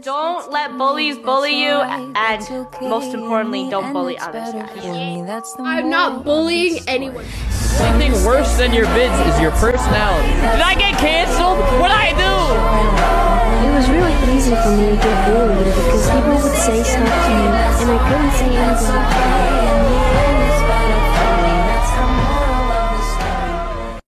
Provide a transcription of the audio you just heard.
Don't let bullies bully you, and most importantly, don't bully others. I'm not bullying anyone. Something worse than your vids is your personality. Did I get canceled? What did I do? It was really easy for me to get bullied because people would say stuff to me and I couldn't say anything.